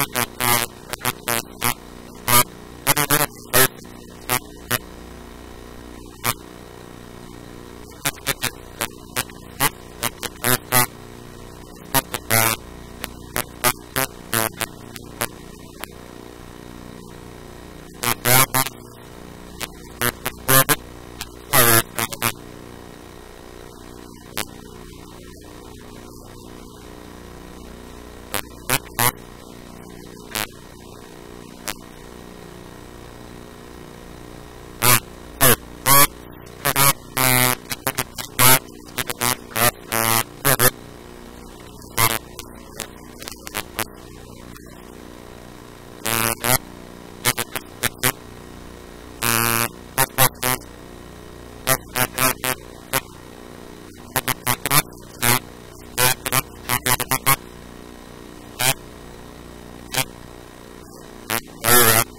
Thank you. Thank